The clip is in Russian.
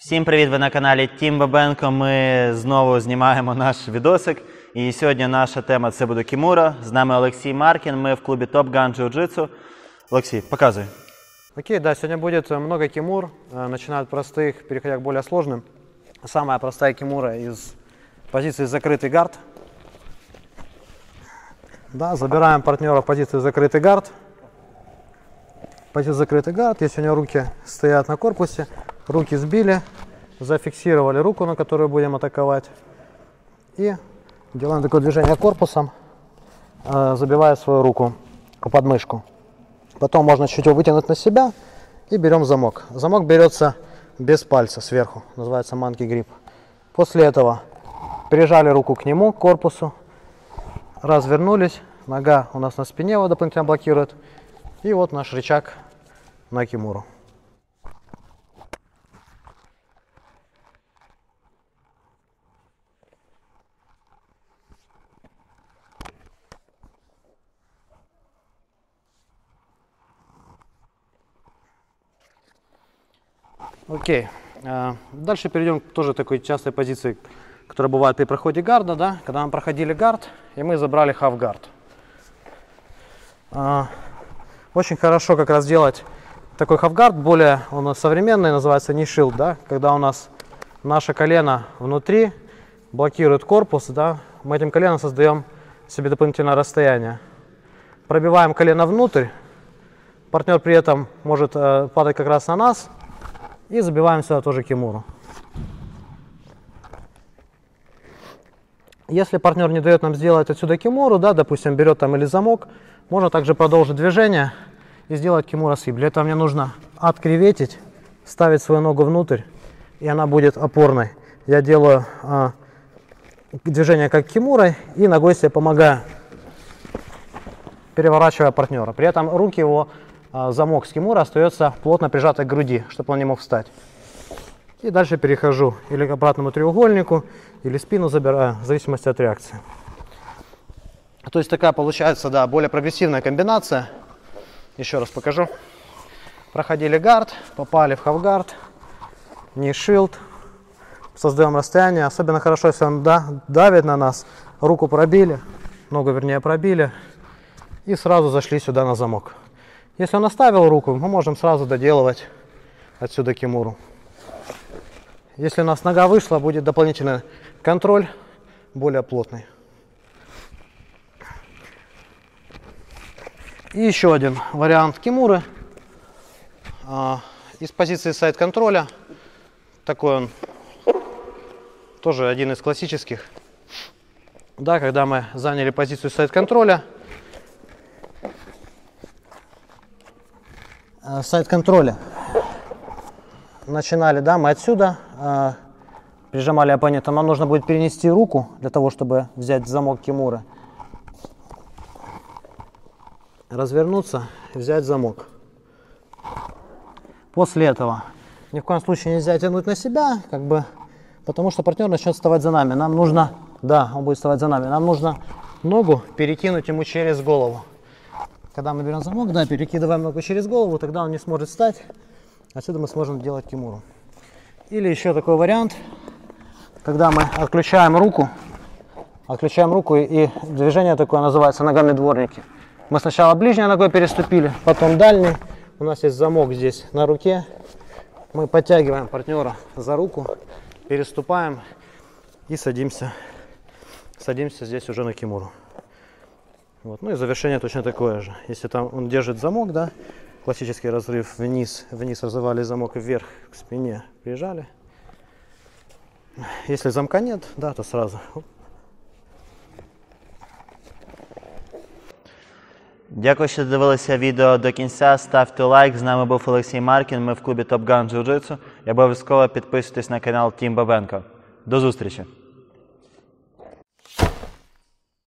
Всім привіт! Ви на каналі Тім Бабенко. Ми знову знімаємо наш відосик. І сьогодні наша тема це буде Кімура. З нами Олексій Маркін. Ми в клубі Top Gun Jiu-Jitsu. Олексій, показуй. Окей, да, сегодня будет э, много кимур, э, начиная от простых, переходя к более сложным. Самая простая кимура из позиции закрытый гард. Да, забираем партнера в позицию закрытый гард. Позиция закрытый гард, если у него руки стоят на корпусе, руки сбили, зафиксировали руку, на которую будем атаковать. И делаем такое движение корпусом, э, забивая свою руку в подмышку. Потом можно чуть его вытянуть на себя и берем замок. Замок берется без пальца сверху, называется манки грипп. После этого прижали руку к нему, к корпусу, развернулись, нога у нас на спине его дополнительно блокирует. И вот наш рычаг на кимуру. Окей. А, Дальше перейдем к тоже такой частой позиции, которая бывает при проходе гарда, да, когда мы проходили гард, и мы забрали half гард. А, Очень хорошо как раз делать такой халфгард, более он современный, называется не shield, да, когда у нас наше колено внутри блокирует корпус, да, мы этим коленом создаем себе дополнительное расстояние. Пробиваем колено внутрь, партнер при этом может э, падать как раз на нас, и забиваем сюда тоже кимуру. Если партнер не дает нам сделать отсюда кимуру, да, допустим, берет там или замок, можно также продолжить движение и сделать кимура свип. Для этого мне нужно откреветить, ставить свою ногу внутрь, и она будет опорной. Я делаю а, движение как кимурой и ногой себе помогаю, переворачивая партнера. При этом руки его замок с кимура остается плотно прижатой к груди, чтобы он не мог встать. И дальше перехожу или к обратному треугольнику, или спину забираю, в зависимости от реакции. То есть такая получается, да, более прогрессивная комбинация. Еще раз покажу. Проходили гард, попали в хавгард, не шилд. Создаем расстояние. Особенно хорошо, если он да, давит на нас. Руку пробили, ногу вернее пробили. И сразу зашли сюда на замок. Если он оставил руку, мы можем сразу доделывать отсюда кимуру. Если у нас нога вышла, будет дополнительный контроль, более плотный. И еще один вариант кимуры. А, из позиции сайт-контроля. Такой он тоже один из классических. Да, когда мы заняли позицию сайт-контроля, Э, сайт контроля. Начинали, да, мы отсюда э, прижимали оппонента. Нам нужно будет перенести руку для того, чтобы взять замок Кимуры. Развернуться взять замок. После этого ни в коем случае нельзя тянуть на себя, как бы, потому что партнер начнет вставать за нами. Нам нужно, да, он будет вставать за нами. Нам нужно ногу перекинуть ему через голову. Когда мы берем замок, да, перекидываем ногу через голову, тогда он не сможет встать. Отсюда мы сможем делать кимуру. Или еще такой вариант, когда мы отключаем руку, отключаем руку и движение такое называется ногами дворники. Мы сначала ближней ногой переступили, потом дальней. У нас есть замок здесь на руке. Мы подтягиваем партнера за руку, переступаем и садимся. Садимся здесь уже на кимуру. Вот. Ну и завершение точно такое же. Если там он держит замок, да, классический разрыв вниз, вниз разрывали замок вверх к спине, прижали. Если замка нет, да, то сразу. Оп. Дякую, що дивилися відео до кінця. Ставте лайк. З нами був Олексій Маркін. Ми в клубі Top Gun Jiu-Jitsu. І обов'язково підписуйтесь на канал Тім Бабенко. До зустрічі!